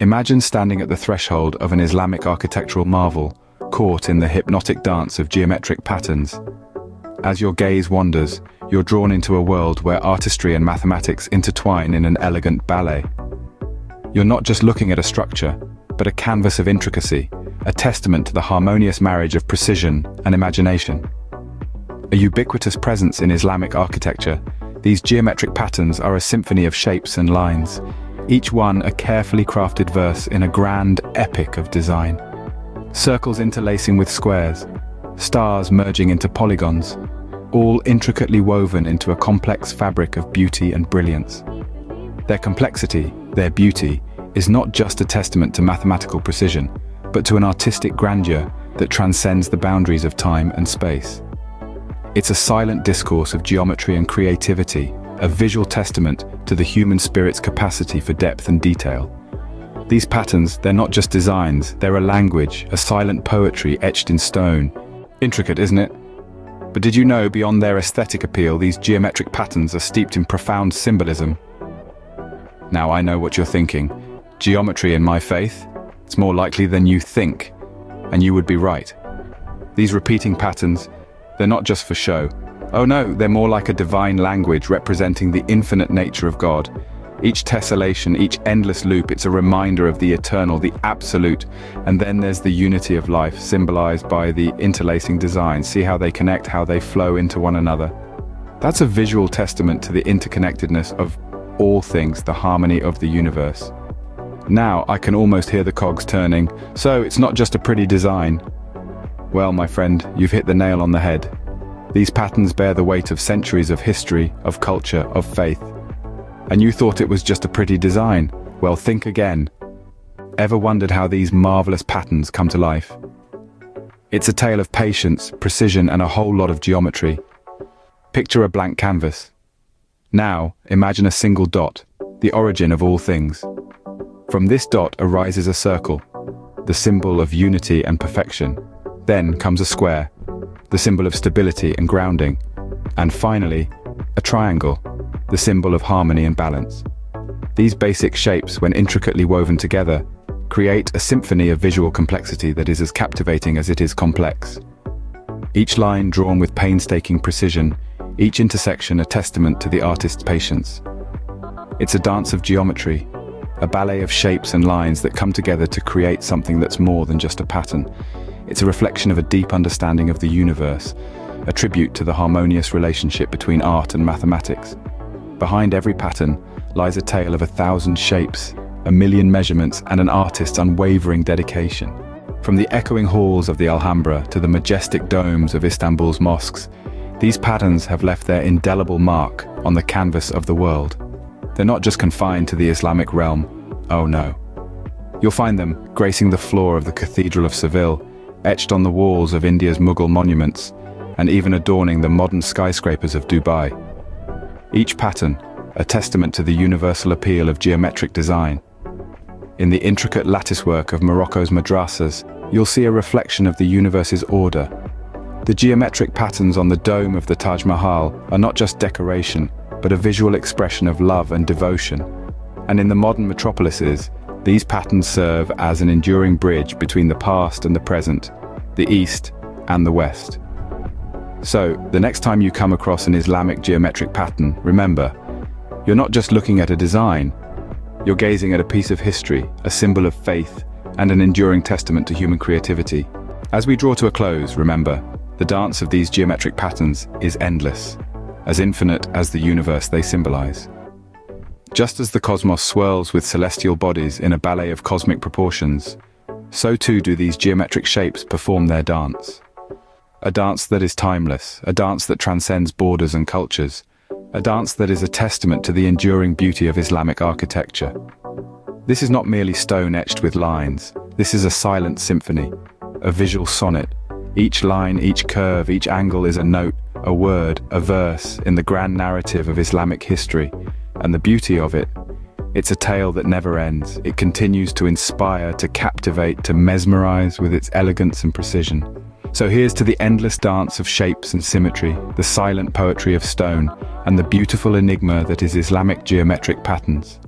Imagine standing at the threshold of an Islamic architectural marvel, caught in the hypnotic dance of geometric patterns. As your gaze wanders, you're drawn into a world where artistry and mathematics intertwine in an elegant ballet. You're not just looking at a structure, but a canvas of intricacy, a testament to the harmonious marriage of precision and imagination. A ubiquitous presence in Islamic architecture, these geometric patterns are a symphony of shapes and lines, each one a carefully crafted verse in a grand epic of design. Circles interlacing with squares, stars merging into polygons, all intricately woven into a complex fabric of beauty and brilliance. Their complexity, their beauty, is not just a testament to mathematical precision, but to an artistic grandeur that transcends the boundaries of time and space. It's a silent discourse of geometry and creativity, a visual testament to the human spirit's capacity for depth and detail. These patterns, they're not just designs, they're a language, a silent poetry etched in stone. Intricate, isn't it? But did you know beyond their aesthetic appeal, these geometric patterns are steeped in profound symbolism? Now I know what you're thinking. Geometry in my faith? It's more likely than you think. And you would be right. These repeating patterns, they're not just for show. Oh no, they're more like a divine language representing the infinite nature of God. Each tessellation, each endless loop, it's a reminder of the eternal, the absolute. And then there's the unity of life, symbolized by the interlacing designs. See how they connect, how they flow into one another. That's a visual testament to the interconnectedness of all things, the harmony of the universe. Now I can almost hear the cogs turning, so it's not just a pretty design. Well, my friend, you've hit the nail on the head. These patterns bear the weight of centuries of history, of culture, of faith. And you thought it was just a pretty design. Well, think again. Ever wondered how these marvelous patterns come to life? It's a tale of patience, precision, and a whole lot of geometry. Picture a blank canvas. Now, imagine a single dot, the origin of all things. From this dot arises a circle, the symbol of unity and perfection. Then comes a square, the symbol of stability and grounding. And finally, a triangle, the symbol of harmony and balance. These basic shapes, when intricately woven together, create a symphony of visual complexity that is as captivating as it is complex. Each line drawn with painstaking precision, each intersection a testament to the artist's patience. It's a dance of geometry, a ballet of shapes and lines that come together to create something that's more than just a pattern. It's a reflection of a deep understanding of the universe, a tribute to the harmonious relationship between art and mathematics. Behind every pattern lies a tale of a thousand shapes, a million measurements and an artist's unwavering dedication. From the echoing halls of the Alhambra to the majestic domes of Istanbul's mosques, these patterns have left their indelible mark on the canvas of the world. They're not just confined to the Islamic realm, oh no. You'll find them gracing the floor of the Cathedral of Seville, etched on the walls of India's Mughal monuments, and even adorning the modern skyscrapers of Dubai. Each pattern, a testament to the universal appeal of geometric design. In the intricate latticework of Morocco's madrasas, you'll see a reflection of the universe's order. The geometric patterns on the dome of the Taj Mahal are not just decoration, but a visual expression of love and devotion. And in the modern metropolises, these patterns serve as an enduring bridge between the past and the present, the East and the West. So, the next time you come across an Islamic geometric pattern, remember, you're not just looking at a design, you're gazing at a piece of history, a symbol of faith, and an enduring testament to human creativity. As we draw to a close, remember, the dance of these geometric patterns is endless, as infinite as the universe they symbolize. Just as the cosmos swirls with celestial bodies in a ballet of cosmic proportions, so too do these geometric shapes perform their dance. A dance that is timeless, a dance that transcends borders and cultures, a dance that is a testament to the enduring beauty of Islamic architecture. This is not merely stone etched with lines, this is a silent symphony, a visual sonnet. Each line, each curve, each angle is a note, a word, a verse in the grand narrative of Islamic history. And the beauty of it, it's a tale that never ends. It continues to inspire, to captivate, to mesmerize with its elegance and precision. So here's to the endless dance of shapes and symmetry, the silent poetry of stone, and the beautiful enigma that is Islamic geometric patterns.